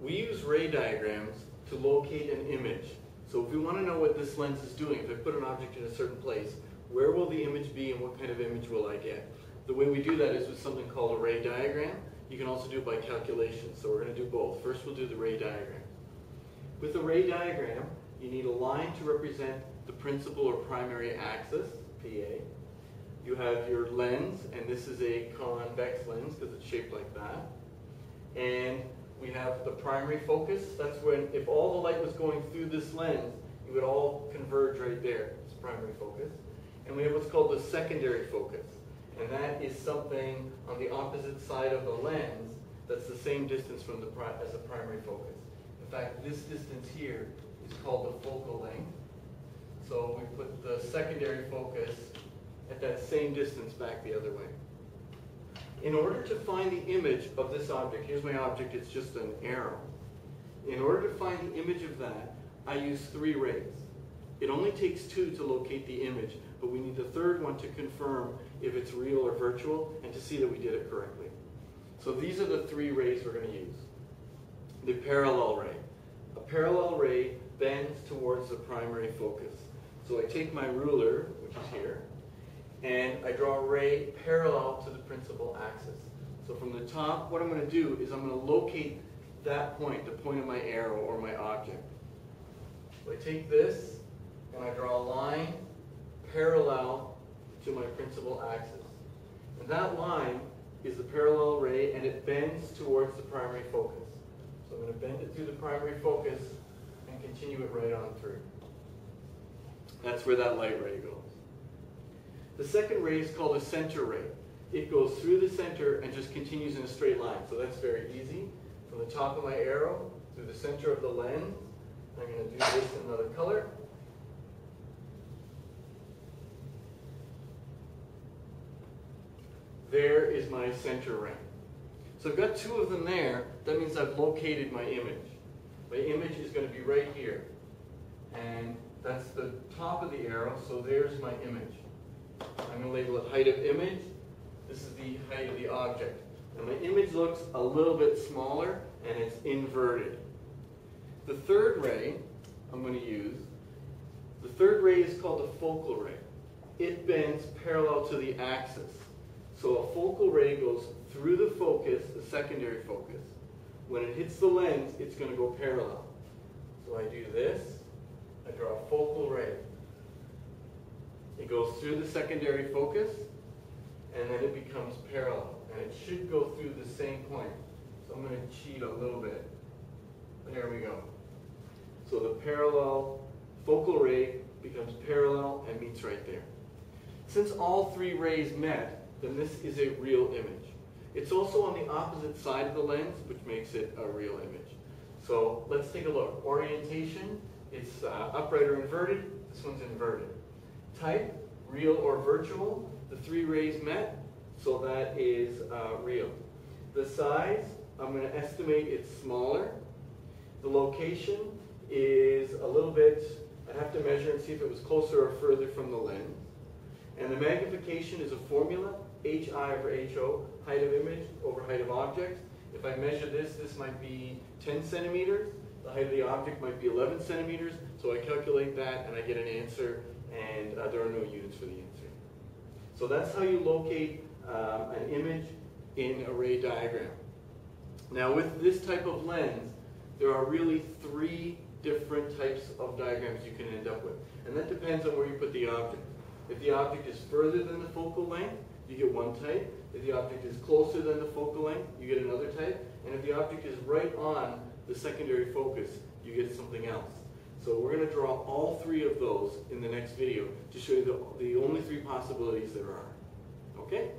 we use ray diagrams to locate an image. So if we want to know what this lens is doing, if I put an object in a certain place, where will the image be and what kind of image will I get? The way we do that is with something called a ray diagram. You can also do it by calculation, so we're going to do both. First we'll do the ray diagram. With a ray diagram, you need a line to represent the principal or primary axis, PA. You have your lens, and this is a convex lens because it's shaped like that. And we have the primary focus. That's when, if all the light was going through this lens, it would all converge right there. It's primary focus. And we have what's called the secondary focus. And that is something on the opposite side of the lens that's the same distance from the as a primary focus. In fact, this distance here is called the focal length. So we put the secondary focus at that same distance back the other way. In order to find the image of this object, here's my object, it's just an arrow. In order to find the image of that, I use three rays. It only takes two to locate the image, but we need the third one to confirm if it's real or virtual and to see that we did it correctly. So these are the three rays we're going to use. The parallel ray. A parallel ray bends towards the primary focus. So I take my ruler, which is here, and I draw a ray parallel to the principal axis. So from the top, what I'm going to do is I'm going to locate that point, the point of my arrow or my object. So I take this and I draw a line parallel to my principal axis. And that line is the parallel ray and it bends towards the primary focus. So I'm going to bend it through the primary focus and continue it right on through. That's where that light ray goes. The second ray is called a center ray. It goes through the center and just continues in a straight line. So that's very easy. From the top of my arrow through the center of the lens, I'm going to do this in another color. There is my center ray. So I've got two of them there. That means I've located my image. My image is going to be right here. And that's the top of the arrow, so there's my image. I'm going to label it height of image. This is the height of the object. And my image looks a little bit smaller and it's inverted. The third ray I'm going to use, the third ray is called the focal ray. It bends parallel to the axis. So a focal ray goes through the focus, the secondary focus. When it hits the lens, it's going to go parallel. So I do this, I draw a focal ray. It goes through the secondary focus, and then it becomes parallel. And it should go through the same point. So I'm going to cheat a little bit. There we go. So the parallel focal ray becomes parallel and meets right there. Since all three rays met, then this is a real image. It's also on the opposite side of the lens, which makes it a real image. So let's take a look. Orientation, it's uh, upright or inverted. This one's inverted. Type, real or virtual. The three rays met, so that is uh, real. The size, I'm going to estimate it's smaller. The location is a little bit, I'd have to measure and see if it was closer or further from the lens. And the magnification is a formula, HI over HO, height of image over height of object. If I measure this, this might be 10 centimeters. The height of the object might be 11 centimeters. So I calculate that and I get an answer and uh, there are no units for the answer. So that's how you locate um, an image in a ray diagram. Now with this type of lens, there are really three different types of diagrams you can end up with. And that depends on where you put the object. If the object is further than the focal length, you get one type. If the object is closer than the focal length, you get another type. And if the object is right on the secondary focus, you get something else. So we're going to draw all three of those in the next video to show you the, the only three possibilities there are. Okay?